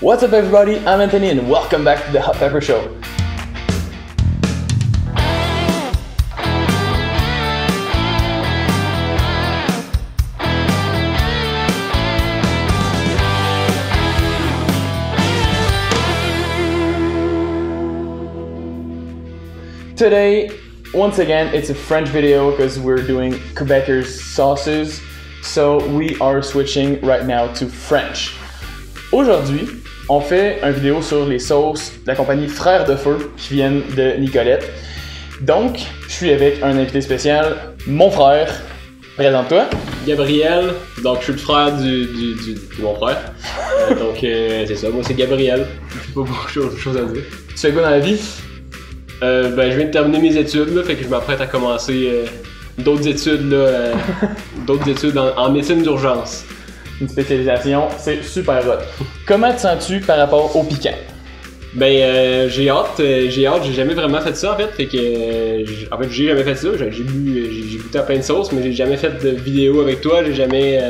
What's up, everybody? I'm Anthony, and welcome back to the Hot Pepper Show. Today, once again, it's a French video because we're doing Quebecers sauces. So we are switching right now to French. Aujourd'hui, on fait une vidéo sur les sauces de la compagnie Frères de Feu qui viennent de Nicolette. Donc, je suis avec un invité spécial, mon frère. Présente-toi. Gabriel, donc je suis le frère du, du, du- de mon frère. Euh, donc euh, c'est ça, moi c'est Gabriel. J'ai pas beaucoup de choses, à dire. Tu fais quoi dans la vie? Euh, ben je viens de terminer mes études là, fait que je m'apprête à commencer d'autres études là, d'autres études en, en médecine d'urgence. Une spécialisation, c'est super hot. Comment te sens-tu par rapport au piquant? Ben euh, j'ai hâte, euh, j'ai hâte, j'ai jamais vraiment fait ça en fait, fait que euh, en fait j'ai jamais fait ça, j'ai j'ai bu, euh, j'ai j'ai goûté à plein de sauces, mais j'ai jamais fait de vidéo avec toi, j'ai jamais,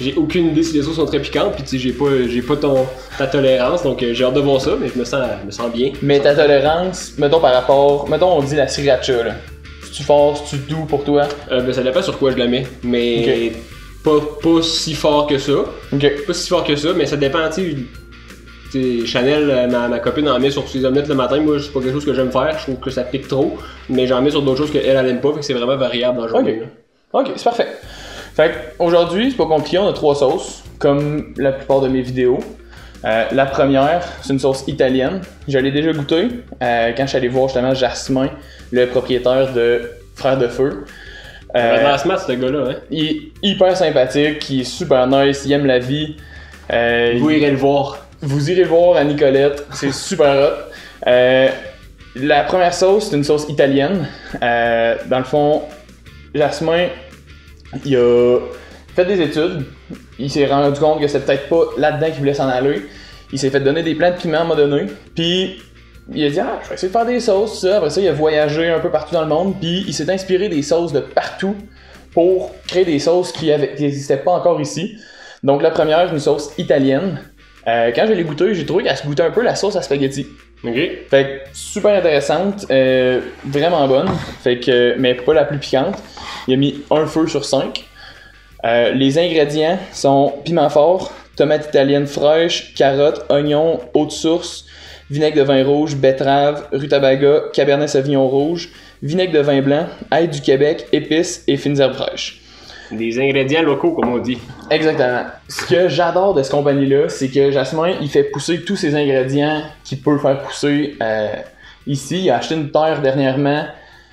j'ai aucune idée si les sauces sont très piquantes, puis tu sais j'ai pas, j'ai pas ton ta tolérance, donc j'ai hâte de voir ça, mais je me sens, je me sens bien. Mais ta tolérance, mettons par rapport, mettons on dit la sriracha là. C'est-tu fort, c'est-tu doux pour toi? Ben, ça dépend sur quoi je la mets, mais pas, pas si fort que ça. Pas si fort que ça, mais ça dépend, tu sais. Chanel, euh, ma, ma copine en met sur ses omelettes le matin. Moi, c'est pas quelque chose que j'aime faire. Je trouve que ça pique trop. Mais j'en mets sur d'autres choses qu'elle, elle aime pas. Fait que c'est vraiment variable dans le journée. Ok. c'est parfait. Fait aujourd'hui, c'est pas compliqué, on a trois sauces, comme la plupart de mes vidéos. Euh, la première, c'est une sauce italienne. Je l'ai déjà goûtée euh, quand je suis allé voir justement Jasmin, le propriétaire de Frères de Feu. Euh, smart, ce gars-là. Hein? il est hyper sympathique, il est super nice, il aime la vie. Euh, Vous il- irez le voir. vous irez le voir à Nicolette, c'est super hot. Euh, la première sauce, c'est une sauce italienne. Euh, dans le fond, Jasmin, il a fait des études. Il s'est rendu compte que c'est peut-être pas là-dedans qu'il voulait s'en aller. Il s'est fait donner des plants de piment à un moment donné. Puis il a dit Ah, je vais essayer de faire des sauces, ça. Après ça, il a voyagé un peu partout dans le monde. Puis il s'est inspiré des sauces de partout pour créer des sauces qui n'existaient pas encore ici. Donc la première, une sauce italienne. Euh, quand je l'ai goûté, j'ai trouvé qu'elle se goûtait un peu la sauce à spaghetti. Ok. Fait que super intéressante, euh, vraiment bonne, fait que, mais pas la plus piquante. Il a mis un feu sur 5. les ingrédients sont piment fort, tomate italienne fraîche, carottes, oignons, eau de source, vinaigre de vin rouge, betterave, rutabaga, cabernet sauvignon rouge, vinaigre de vin blanc, ail du Québec, épices et fines herbes fraîches. Des ingrédients locaux, comme on dit. Exactement. Ce que j'adore de cette compagnie-là, c'est que Jasmin, il fait pousser tous ses ingrédients qu'il peut faire pousser euh, ici. Il a acheté une terre dernièrement.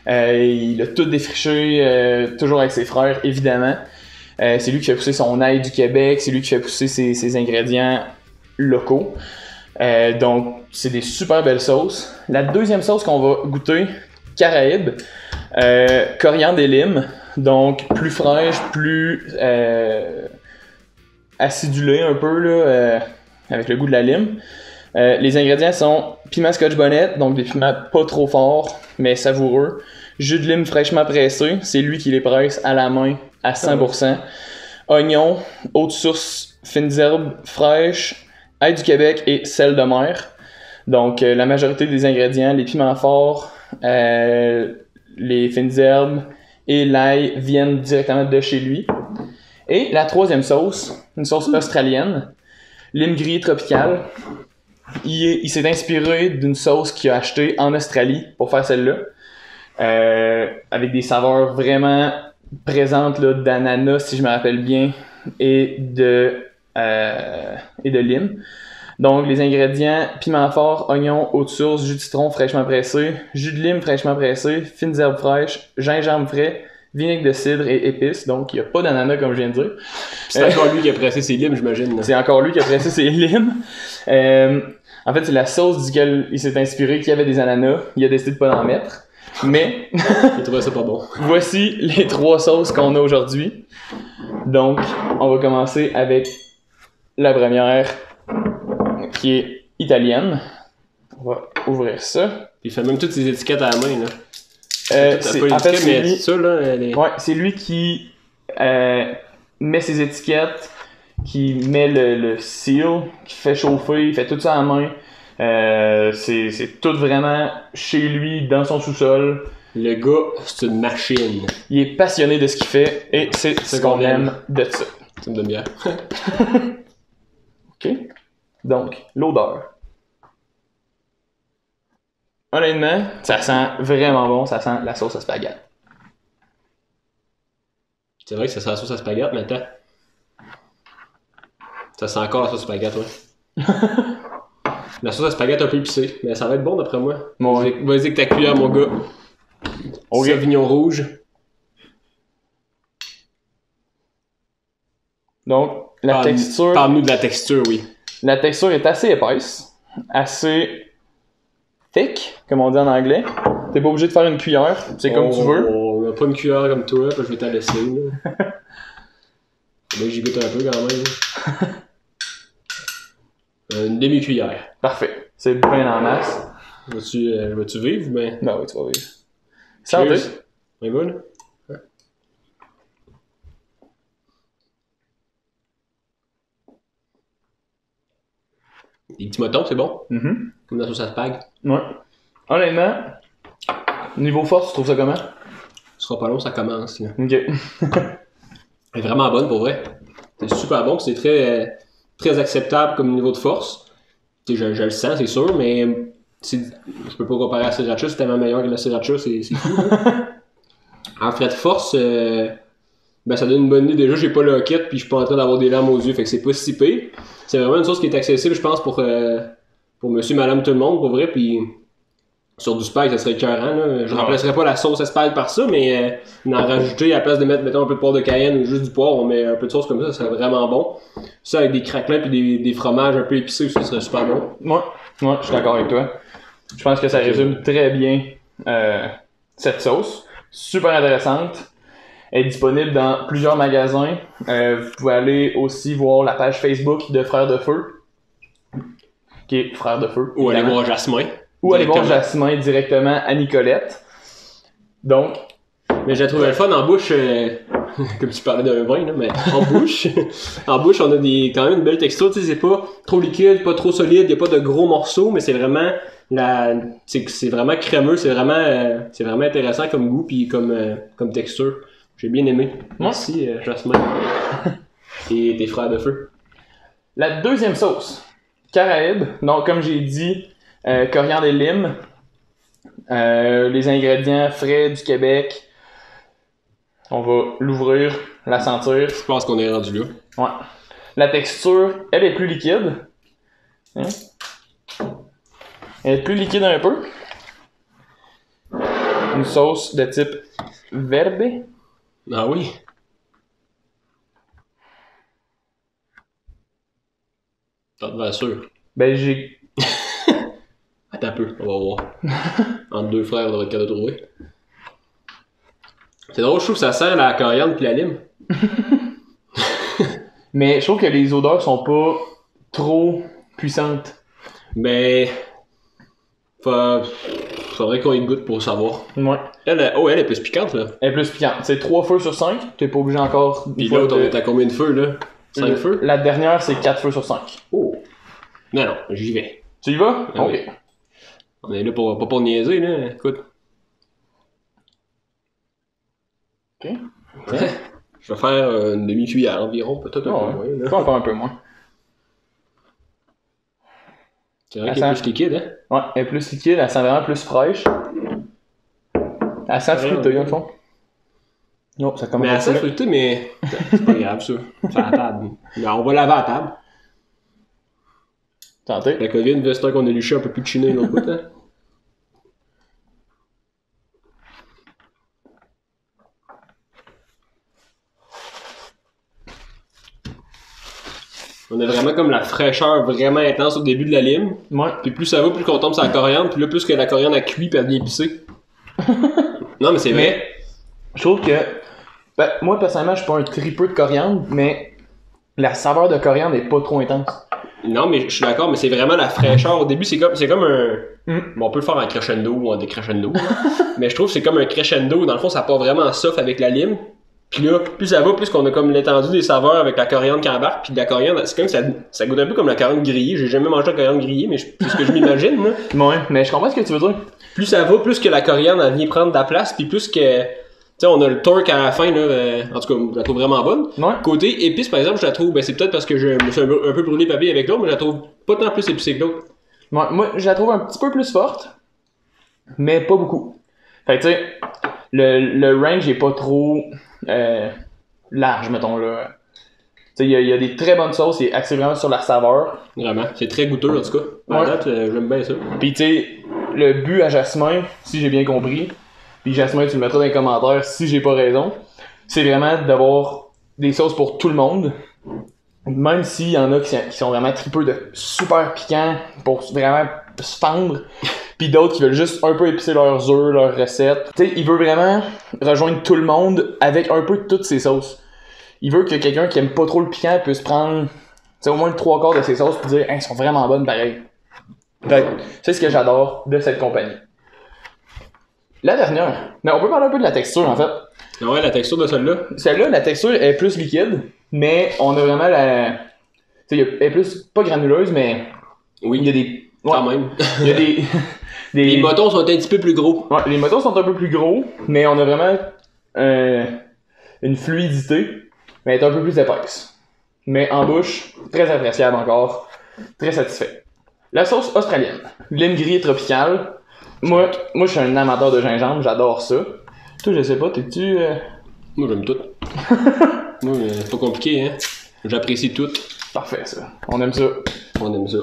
Euh, il a tout défriché, euh, toujours avec ses frères, évidemment. C'est lui qui fait pousser son ail du Québec. C'est lui qui fait pousser ses, ses ingrédients locaux. Euh, donc, c'est des super belles sauces. La deuxième sauce qu'on va goûter, Caraïbes, euh, coriandre et lime. Donc, plus fraîche, plus euh, acidulée un peu, là, avec le goût de la lime. Les ingrédients sont piment scotch bonnet, donc des piments pas trop forts, mais savoureux. Jus de lime fraîchement pressé, c'est lui qui les presse à la main à 100%. Oignons, eau de source, fines herbes fraîches, ail du Québec et sel de mer. Donc, euh, la majorité des ingrédients, les piments forts, euh, les fines herbes et l'ail viennent directement de chez lui. Et la troisième sauce, une sauce australienne, lime grillé tropical. Il, est- il s'est inspiré d'une sauce qu'il a achetée en Australie pour faire celle-là. Euh, avec des saveurs vraiment présentes d'ananas, si je me rappelle bien, et de, euh, et de lime. Donc, les ingrédients piment fort, oignon, eau de source, jus de citron fraîchement pressé, jus de lime fraîchement pressé, fines herbes fraîches, gingembre frais, vinaigre de cidre et épices. Donc, il n'y a pas d'ananas comme je viens de dire. C'est encore lui qui a pressé ses limes, j'imagine. C'est encore lui qui a pressé ses limes. Euh, en fait, c'est la sauce duquel il s'est inspiré qu'il y avait des ananas. Il a décidé de pas en mettre. Mais Il trouvait ça pas bon. voici les trois sauces qu'on a aujourd'hui. Donc, on va commencer avec la première qui est italienne. On va ouvrir ça. Il fait même toutes ses étiquettes à la main, là. Euh, c'est- en fait, l'étiquette, c'est mais lui, ça, là, elle est... ouais, c'est lui qui euh, met ses étiquettes. qui met le, le seal, qui fait chauffer, il fait tout ça à la main. Euh, c'est c'est tout vraiment chez lui, dans son sous-sol. Le gars, c'est une machine. Il est passionné de ce qu'il fait et c'est ce qu'on aime de ça. Ça me donne Donc, l'odeur. Honnêtement, ça sent vraiment bon, ça sent la sauce à spaghetti. C'est vrai que ça sent la sauce à spaghetti, mais attends. Ça sent encore la sauce à spaghetti, ouais. la sauce à spaghetti un peu épicée, mais ça va être bon d'après moi. Ouais. Vas-y avec ta cuillère, mon gars. Ok. Sauvignon rouge. Donc, la Parle- texture, Parle-nous de la texture, oui. la texture est assez épaisse, assez thick, comme on dit en anglais. T'es pas obligé de faire une cuillère, c'est comme tu veux. On a pas une cuillère comme toi, puis je vais t'en laisser. Là, j'y goûte un peu quand même. Euh, Une demi-cuillère. Parfait. C'est bien en masse. Vas-tu euh, vivre ou ben? Ben oui, tu vas vivre. Santé. Cheers. On y va, là? Ouais. Des petits motons, c'est bon? Mhm. Comme dans la sauce à spag. Ouais. Honnêtement, niveau force, tu trouves ça comment? Ce sera pas long, ça commence. Là. Ok. Elle est vraiment bonne pour vrai. C'est super bon, c'est très, très acceptable comme niveau de force. Je, je le sens, c'est sûr, mais je peux pas comparer à la sriracha, c'est tellement meilleur que la sriracha, c'est fou. là. en de force, euh, ben ça donne une bonne idée. Déjà, j'ai pas le hoquette, puis je suis pas en train d'avoir des larmes aux yeux, fait que c'est pas si pire. C'est vraiment une sauce qui est accessible, je pense, pour, euh, pour monsieur, madame, tout le monde, pour vrai, puis sur du spag, ça serait écœurant. Là. Je Ouais. remplacerais pas la sauce à spag par ça, mais euh, en rajouter à la place de mettre mettons, un peu de poivre de cayenne ou juste du poivre, on met un peu de sauce comme ça, ça serait vraiment bon. Ça avec des craquelins puis des, des fromages un peu épicés ça serait super bon. Ouais, ouais, je suis d'accord avec toi. Je pense que ça résume très bien euh, cette sauce. Super intéressante. Est disponible dans plusieurs magasins. Euh, vous pouvez aller aussi voir la page Facebook de Frères de Feu. Qui est Frères de Feu. Ou aller voir Jasmin. Ou aller voir. Jasmin directement à Nicolette. Donc, Mais j'ai trouvé le fun en bouche, euh, comme tu parlais d'un vin, là, mais en bouche, en bouche, on a des, quand même une belle texture, tu sais, c'est pas trop liquide, pas trop solide, y a pas de gros morceaux, mais c'est vraiment la, c'est, c'est vraiment crémeux, c'est vraiment, euh, c'est vraiment intéressant comme goût puis comme, comme texture. J'ai bien aimé. Merci, euh, Jasmin. Et tes frères de feu. La deuxième sauce, Caraïbe. Donc, comme j'ai dit, euh, coriandre et lime. Euh, les ingrédients frais du Québec. On va l'ouvrir, la sentir. Je pense qu'on est rendu là. Ouais. La texture, elle est plus liquide. Hein? Elle est plus liquide un peu. Une sauce de type verbe. Ah oui? T'as de l'air sûr. Ben, j'ai. Attends un peu, on va voir. Entre deux frères, on devrait être capable de trouver. C'est drôle, je trouve que ça sent la coriandre puis la lime. Mais je trouve que les odeurs sont pas trop puissantes. Mais. Fa- Faudrait qu'on y goûte pour savoir. Ouais. Elle, oh, elle est plus piquante, là. Elle est plus piquante. C'est 3 feux sur 5. T'es pas obligé encore. Puis l'autre, de- à combien de feux, là? 5 Le- feux? La dernière, c'est 4 feux sur 5. Oh. Non, non, j'y vais. Tu y vas? Ah ok. oui. On est là pour, pas pour niaiser, là. Écoute. Ok. Je vais faire euh, une demi-cuillère environ, peut-être un Ah peu ouais. moins. là. Encore un peu moins. C'est vrai qu'elle est plus liquide, hein? Ouais, elle est plus liquide, elle sent vraiment plus fraîche. Elle sent fruitée, le fond. Non, ça commence Mais à assez couler. fruité, mais c'est pas grave, ça. C'est à la table. Mais on va laver à la table. Tentez. La COVID, c'est qu'on a luché un peu plus de chiner l'autre bout, On a vraiment comme la fraîcheur vraiment intense au début de la lime. Ouais. Puis plus ça va, plus qu'on tombe sur la coriandre. Puis là, plus que la coriandre a cuit puis elle devient épicée. non, mais c'est vrai. Je trouve que. Ben, moi, personnellement, je suis pas un tripeux de coriandre, mais la saveur de coriandre est pas trop intense. Non, mais je suis d'accord, mais c'est vraiment la fraîcheur. Au début, c'est comme, c'est comme un. Mm. Bon, on peut le faire en crescendo ou en décrescendo. mais je trouve que c'est comme un crescendo. Dans le fond, ça part vraiment soft avec la lime. Puis là, plus ça va, plus qu'on a comme l'étendue des saveurs avec la coriandre qui embarque. Puis de la coriandre, c'est comme ça, ça goûte un peu comme la coriandre grillée. J'ai jamais mangé de coriandre grillée, mais c'est ce que je m'imagine. là. Ouais, mais je comprends ce que tu veux dire. Plus ça va, plus que la coriandre elle vient prendre de la place, puis plus que. Tu sais, on a le torque à la fin, là. euh, en tout cas, je la trouve vraiment bonne. Ouais. Côté épice, par exemple, je la trouve, ben c'est peut-être parce que je me suis un peu, un peu brûlé papier avec l'autre, mais je la trouve pas tant plus épicée que l'autre. Moi, moi, je la trouve un petit peu plus forte, mais pas beaucoup. Fait que tu sais, le, le range est pas trop euh, large, mettons là. Il y, a- y a des très bonnes sauces, c'est axé vraiment sur la saveur. Vraiment. C'est très goûteux, en tout cas. À Ouais. date, euh, j'aime bien ça. Puis tu sais, le but à Jasmin, si j'ai bien compris, puis Jasmin, tu le mettras dans les commentaires si j'ai pas raison, c'est vraiment d'avoir des sauces pour tout le monde. Même s'il y en a qui sont, vraiment tripeux de super piquants pour vraiment se fendre, puis d'autres qui veulent juste un peu épicer leurs œufs, leurs recettes. Tu sais, il veut vraiment rejoindre tout le monde avec un peu de toutes ses sauces. Il veut que quelqu'un qui aime pas trop le piquant puisse prendre tu sais, au moins le trois quarts de ses sauces puis dire Hey, elles sont vraiment bonnes pareil. Fait c'est ce que j'adore de cette compagnie. La dernière, mais on peut parler un peu de la texture en fait. Ah ouais, la texture de celle-là? Celle-là, la texture est plus liquide, mais on a vraiment la. Tu sais, elle est plus pas granuleuse, mais il y Oui, a des. quand ouais, même. il y a des. des... Les motons sont un petit peu plus gros. Ouais, les motos sont un peu plus gros, mais on a vraiment euh, une fluidité, mais elle est un peu plus épaisse. Mais en bouche, très appréciable encore, très satisfait. La sauce australienne, lime grillée tropicale. Moi, moi, je suis un amateur de gingembre, j'adore ça. Toi, je sais pas, t'es-tu. euh, Moi, j'aime tout. Moi, euh, c'est pas compliqué, hein. J'apprécie tout. Parfait, ça. On aime ça. On aime ça.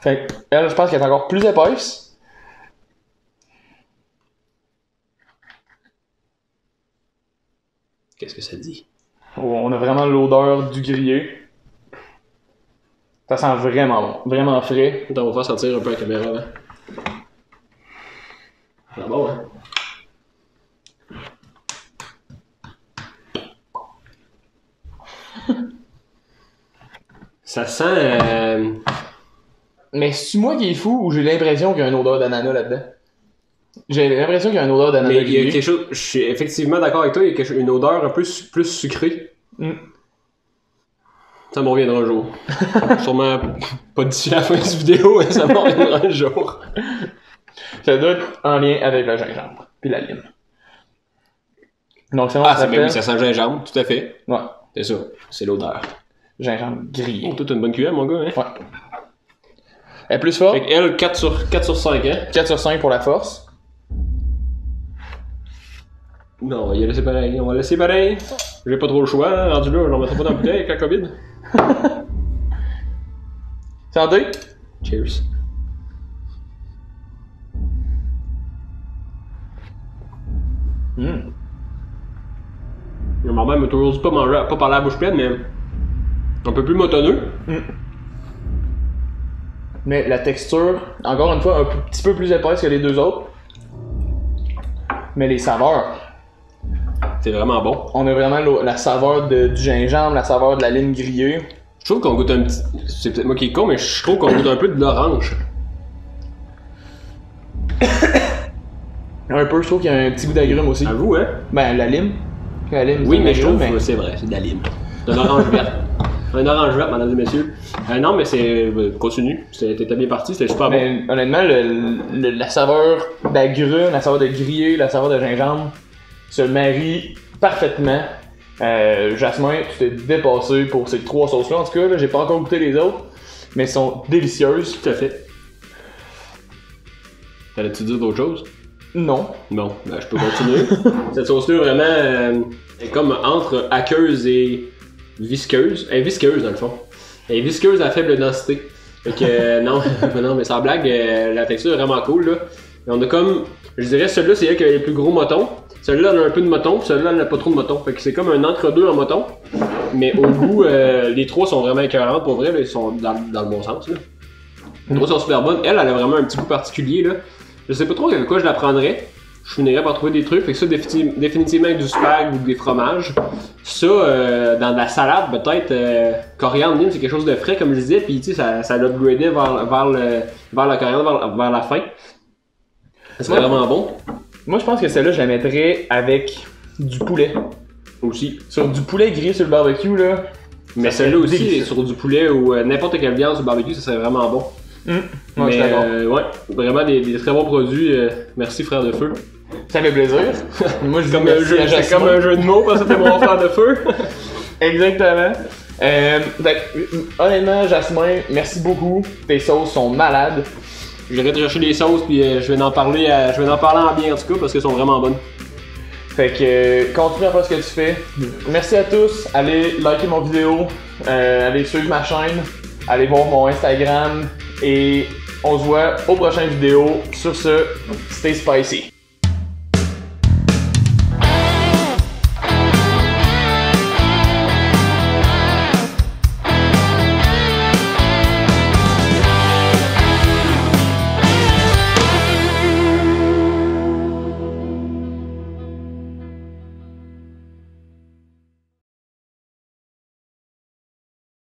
Fait que, elle, je pense qu'elle est encore plus épaisse. Qu'est-ce que ça dit? Oh, On a vraiment l'odeur du grillé. Ça sent vraiment bon, vraiment frais. Attends, on va faire sentir un peu la caméra, là. Ah bon, hein? Ça sent. euh, Mais c'est moi qui est fou ou j'ai l'impression qu'il y a une odeur d'ananas là-dedans? J'ai l'impression qu'il y a une odeur d'ananas Mais il y a quelque chose. Je suis effectivement d'accord avec toi, il y a chose- une odeur un peu su- plus sucrée. Mm. Ça me reviendra un jour. Sûrement pas d'ici la fin de cette vidéo, mais ça me reviendra un jour. Ça doit être en lien avec le gingembre puis la lime. Donc ça, on Ah, c'est ben oui, ça sent gingembre, tout à fait. ouais, C'est ça, c'est l'odeur. gingembre grillé. Oh, toi, t'as une bonne cuillère, mon gars, hein? Ouais. Elle est plus forte? Fait qu'elle, 4 sur, 4 sur 5, hein? 4 sur 5 pour la force. Non, on va y laisser pareil. On va laisser pareil. J'ai pas trop le choix, hein, rendu là, j'en mettrai pas dans la bouteille avec la COVID. Santé. Cheers. Mm. Ma mère m'a toujours dit pas manger, pas parler à la bouche pleine, mais un peu plus motonneux. Mais la texture, encore une fois, un petit peu plus épaisse que les deux autres. Mais les saveurs, C'est vraiment bon. on a vraiment la, saveur de- du gingembre, la saveur de la lime grillée. Je trouve qu'on goûte un petit. C'est peut-être moi qui est con, mais je trouve qu'on goûte un peu de l'orange. Un peu, je trouve qu'il y a un petit goût d'agrumes aussi. À vous, hein? Ben, la lime. La lime, Oui, mais je trouve que c'est vrai, c'est de la lime. C'est un orange vert. Un orange vert, mesdames et messieurs. Euh, non, mais c'est. euh, continue. C'était t'étais bien parti, c'était super bon. Mais honnêtement, le- le- la saveur d'agrumes, la saveur de grillé, la saveur de gingembre se marie parfaitement. Euh, Jasmin, tu t'es dépassé pour ces trois sauces-là. En tout cas, j'ai pas encore goûté les autres, mais elles sont délicieuses. Tout à fait. T'allais-tu dire d'autres choses? Non. Bon, ben, je peux continuer. Cette sauce-là, vraiment, euh, est comme entre aqueuse et visqueuse. Elle est visqueuse, dans le fond. Elle est visqueuse à faible densité. Fait que, euh, non, non, mais sans blague, euh, la texture est vraiment cool, là. Et on a comme, je dirais, celui-là, c'est elle qui a les plus gros motons. Celui-là, elle a un peu de moton, celui-là, n'a pas trop de moton. Fait que c'est comme un entre-deux en moton. Mais au goût, euh, les trois sont vraiment écœurantes, pour vrai, là, ils sont dans, dans le bon sens, là. Les trois sont super bonnes. Elle, elle a vraiment un petit goût particulier, là. Je sais pas trop avec quoi je la prendrais. Je finirais par trouver des trucs. Fait que ça, défini- définitivement avec du spag ou des fromages. Ça, euh, dans de la salade, peut-être, euh, coriandre, c'est quelque chose de frais, comme je disais. Puis, tu sais, ça, ça l'upgradait vers, vers, le, vers la coriandre, vers, vers la fin. Ça serait Ouais. vraiment bon. Moi, je pense que celle-là, je la mettrais avec du poulet. Aussi. Sur du poulet grillé sur le barbecue, là. Mais serait aussi, délicieux. sur du poulet ou euh, n'importe quelle viande sur le barbecue, ça serait vraiment bon. Hum, suis Mais euh, ouais, vraiment des, des très bons produits. euh, merci frère de feu. Ça fait plaisir. moi, je dis Comme un jeu, c'est comme un jeu de mots parce que c'était mon frère de feu. Exactement. Euh, fait euh, honnêtement, Jasmin, merci beaucoup. Tes sauces sont malades. J'irai te chercher des sauces puis euh, je vais en parler, à- je vais en parler en bien en tout cas parce qu'elles sont vraiment bonnes. Fait que euh, continue à faire ce que tu fais. Merci à tous. Allez liker mon vidéo. euh, allez suivre ma chaîne. Allez voir mon Instagram. Et on se voit aux prochaines vidéos. Sur ce, stay spicy.